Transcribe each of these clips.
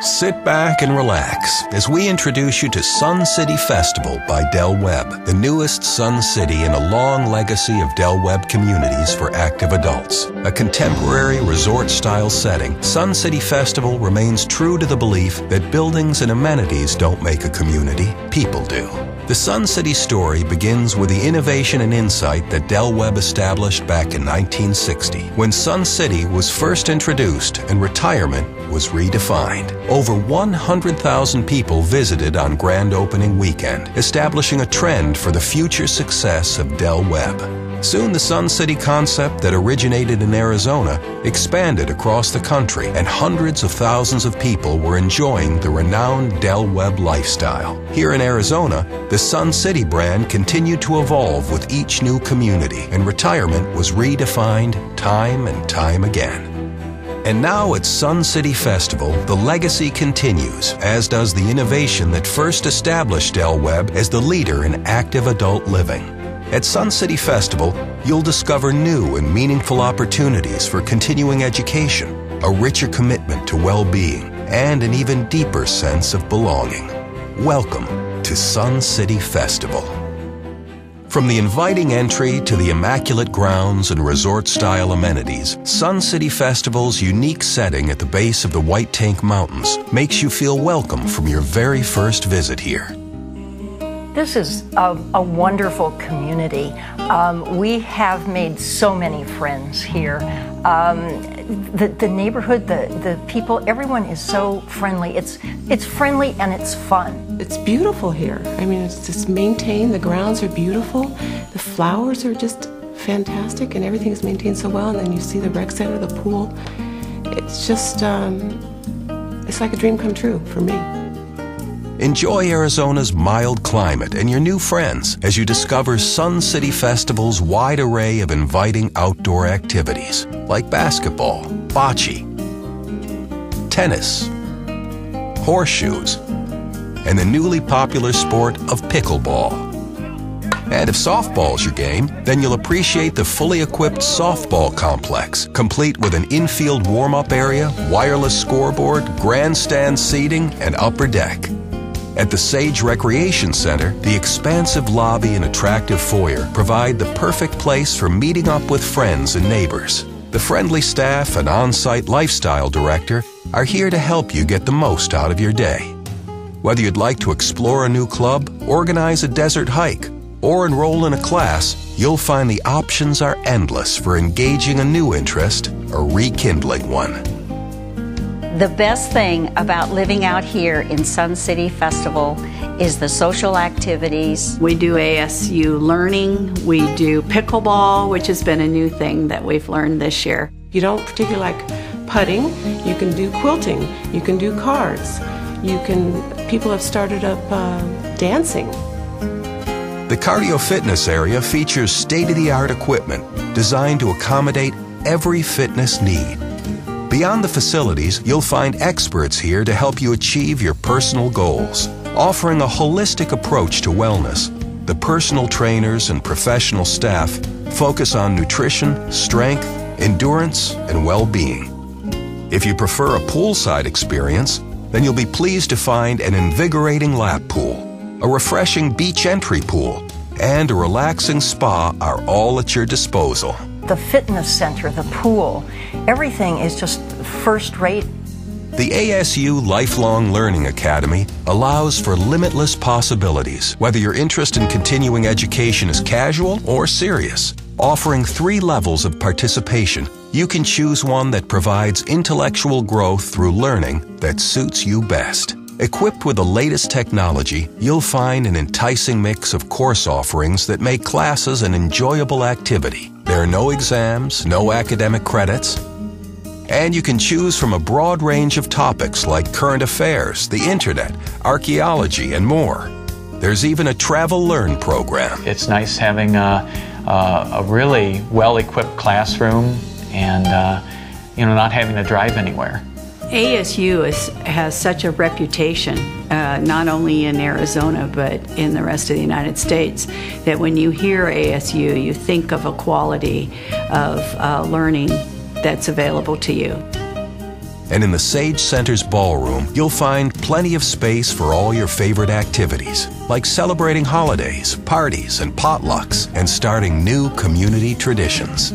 Sit back and relax as we introduce you to Sun City Festival by Del Webb, the newest Sun City in a long legacy of Del Webb communities for active adults. A contemporary resort style setting, Sun City Festival remains true to the belief that buildings and amenities don't make a community, people do. The Sun City story begins with the innovation and insight that Del Webb established back in 1960, when Sun City was first introduced and retirement was redefined. Over 100,000 people visited on grand opening weekend, establishing a trend for the future success of Del Webb. Soon the Sun City concept that originated in Arizona expanded across the country, and hundreds of thousands of people were enjoying the renowned Del Webb lifestyle. Here in Arizona, the Sun City brand continued to evolve with each new community, and retirement was redefined time and time again. And now at Sun City Festival, the legacy continues, as does the innovation that first established Del Webb as the leader in active adult living. At Sun City Festival, you'll discover new and meaningful opportunities for continuing education, a richer commitment to well being, and an even deeper sense of belonging. Welcome to Sun City Festival. From the inviting entry to the immaculate grounds and resort style amenities, Sun City Festival's unique setting at the base of the White Tank Mountains makes you feel welcome from your very first visit here. This is a, a wonderful community. Um, we have made so many friends here. Um, the, the neighborhood, the, the people, everyone is so friendly. It's, it's friendly and it's fun. It's beautiful here. I mean, it's just maintained. The grounds are beautiful. The flowers are just fantastic and everything is maintained so well. And then you see the rec center, the pool. It's just, um, it's like a dream come true for me. Enjoy Arizona's mild climate and your new friends as you discover Sun City Festival's wide array of inviting outdoor activities like basketball, bocce, tennis, horseshoes, and the newly popular sport of pickleball. And if softball's your game, then you'll appreciate the fully equipped softball complex, complete with an infield warm up area, wireless scoreboard, grandstand seating, and upper deck. At the Sage Recreation Center, the expansive lobby and attractive foyer provide the perfect place for meeting up with friends and neighbors. The friendly staff and on site lifestyle director are here to help you get the most out of your day. Whether you'd like to explore a new club, organize a desert hike, or enroll in a class, you'll find the options are endless for engaging a new interest or rekindling one. The best thing about living out here in Sun City Festival is the social activities. We do ASU learning, we do pickleball, which has been a new thing that we've learned this year. You don't particularly like putting, you can do quilting, you can do cards, you can, people have started up uh, dancing. The cardio fitness area features state of the art equipment designed to accommodate every fitness need. Beyond the facilities, you'll find experts here to help you achieve your personal goals, offering a holistic approach to wellness. The personal trainers and professional staff focus on nutrition, strength, endurance, and well being. If you prefer a poolside experience, then you'll be pleased to find an invigorating lap pool, a refreshing beach entry pool, and a relaxing spa are all at your disposal the fitness center, the pool, everything is just first rate. The ASU Lifelong Learning Academy allows for limitless possibilities, whether your interest in continuing education is casual or serious. Offering three levels of participation, you can choose one that provides intellectual growth through learning that suits you best. Equipped with the latest technology, you'll find an enticing mix of course offerings that make classes an enjoyable activity. There are no exams, no academic credits, and you can choose from a broad range of topics like current affairs, the internet, archaeology, and more. There's even a travel learn program. It's nice having a, a, a really well equipped classroom and uh, you know not having to drive anywhere. ASU is, has such a reputation, uh, not only in Arizona but in the rest of the United States, that when you hear ASU, you think of a quality of uh, learning that's available to you. And in the Sage Center's ballroom, you'll find plenty of space for all your favorite activities, like celebrating holidays, parties, and potlucks, and starting new community traditions.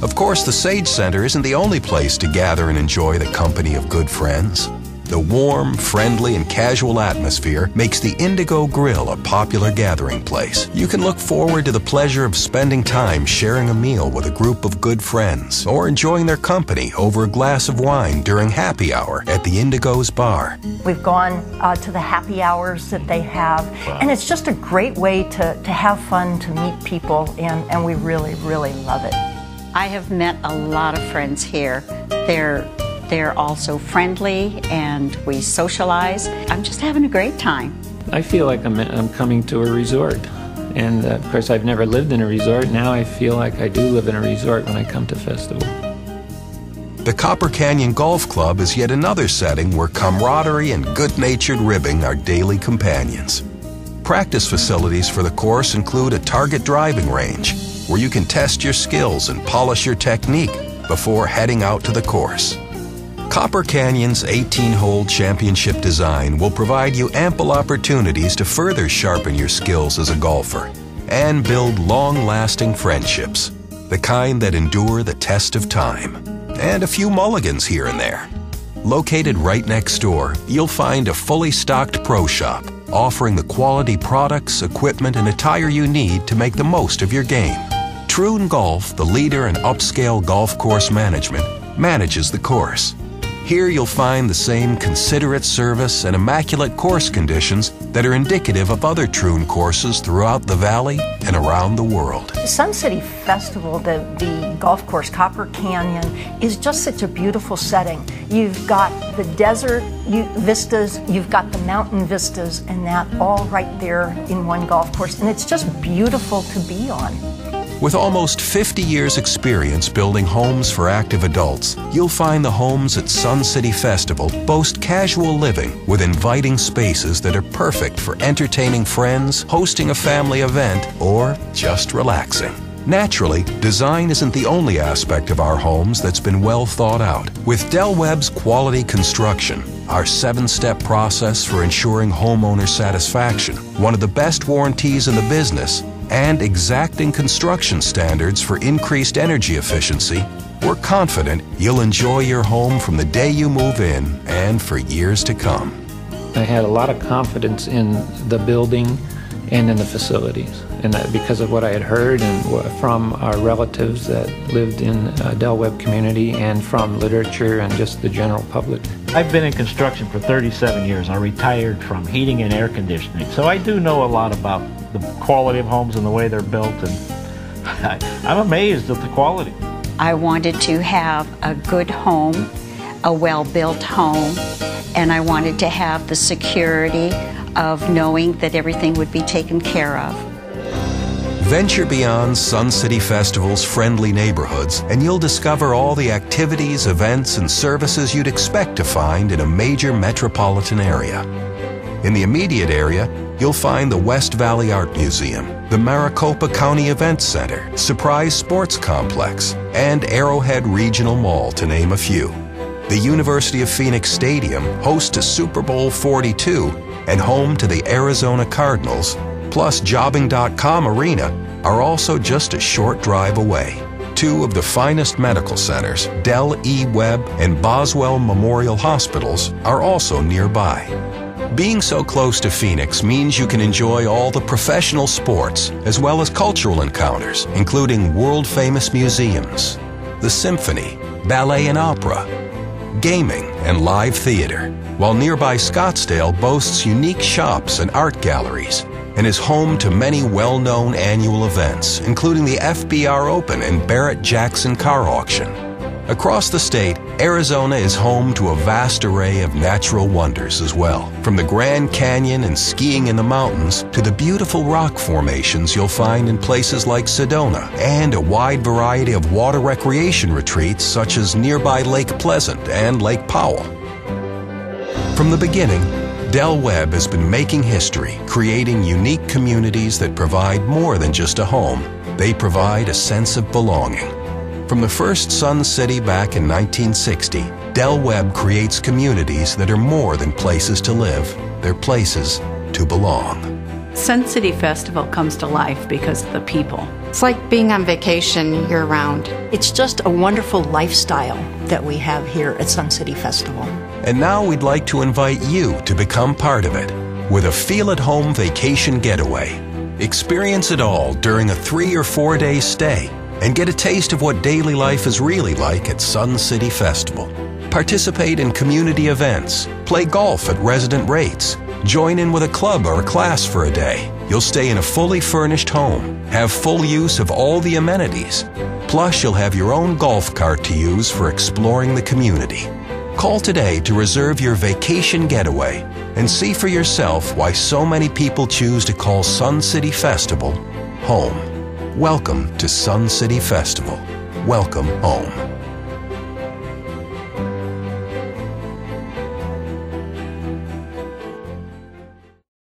Of course, the Sage Center isn't the only place to gather and enjoy the company of good friends. The warm, friendly, and casual atmosphere makes the Indigo Grill a popular gathering place. You can look forward to the pleasure of spending time sharing a meal with a group of good friends or enjoying their company over a glass of wine during happy hour at the Indigo's Bar. We've gone uh, to the happy hours that they have, and it's just a great way to, to have fun, to meet people, and, and we really, really love it. I have met a lot of friends here. They're they're also friendly and we socialize. I'm just having a great time. I feel like I'm, I'm coming to a resort. And uh, of course, I've never lived in a resort. Now I feel like I do live in a resort when I come to festival. The Copper Canyon Golf Club is yet another setting where camaraderie and good natured ribbing are daily companions. Practice facilities for the course include a target driving range where you can test your skills and polish your technique before heading out to the course. Copper Canyon's 18 hole championship design will provide you ample opportunities to further sharpen your skills as a golfer and build long lasting friendships, the kind that endure the test of time, and a few mulligans here and there. Located right next door, you'll find a fully stocked pro shop offering the quality products, equipment, and attire you need to make the most of your game. Troon Golf, the leader in upscale golf course management, manages the course here you'll find the same considerate service and immaculate course conditions that are indicative of other Troon courses throughout the valley and around the world. Sun City Festival, the, the golf course Copper Canyon, is just such a beautiful setting. You've got the desert vistas, you've got the mountain vistas, and that all right there in one golf course. And it's just beautiful to be on. With almost 50 years' experience building homes for active adults, you'll find the homes at Sun City Festival boast casual living with inviting spaces that are perfect for entertaining friends, hosting a family event, or just relaxing. Naturally, design isn't the only aspect of our homes that's been well thought out. With Del Webb's quality construction, our seven step process for ensuring homeowner satisfaction, one of the best warranties in the business, and exacting construction standards for increased energy efficiency, we're confident you'll enjoy your home from the day you move in and for years to come. I had a lot of confidence in the building and in the facilities, and that because of what I had heard and from our relatives that lived in uh, Del Webb community and from literature and just the general public. I've been in construction for 37 years. I retired from heating and air conditioning, so I do know a lot about the quality of homes and the way they're built, and I, I'm amazed at the quality. I wanted to have a good home, a well built home, and I wanted to have the security of knowing that everything would be taken care of. Venture beyond Sun City Festival's friendly neighborhoods, and you'll discover all the activities, events, and services you'd expect to find in a major metropolitan area. In the immediate area, you'll find the West Valley Art Museum, the Maricopa County Events Center, Surprise Sports Complex, and Arrowhead Regional Mall, to name a few. The University of Phoenix Stadium hosts a Super Bowl 42 and home to the Arizona Cardinals, plus Jobing.com Arena are also just a short drive away. Two of the finest medical centers, Del E. Webb and Boswell Memorial Hospitals, are also nearby. Being so close to Phoenix means you can enjoy all the professional sports as well as cultural encounters, including world famous museums, the symphony, ballet and opera, gaming, and live theater, while nearby Scottsdale boasts unique shops and art galleries and is home to many well known annual events, including the FBR Open and Barrett Jackson Car Auction. Across the state, Arizona is home to a vast array of natural wonders as well. From the Grand Canyon and skiing in the mountains to the beautiful rock formations you'll find in places like Sedona and a wide variety of water recreation retreats such as nearby Lake Pleasant and Lake Powell. From the beginning, Del Webb has been making history, creating unique communities that provide more than just a home. They provide a sense of belonging. From the first Sun City back in 1960, Del Webb creates communities that are more than places to live, they're places to belong. Sun City Festival comes to life because of the people. It's like being on vacation year round. It's just a wonderful lifestyle that we have here at Sun City Festival. And now we'd like to invite you to become part of it with a feel at home vacation getaway. Experience it all during a three or four day stay and get a taste of what daily life is really like at Sun City Festival. Participate in community events, play golf at resident rates, join in with a club or a class for a day. You'll stay in a fully furnished home, have full use of all the amenities. Plus, you'll have your own golf cart to use for exploring the community. Call today to reserve your vacation getaway and see for yourself why so many people choose to call Sun City Festival home. Welcome to Sun City Festival. Welcome home.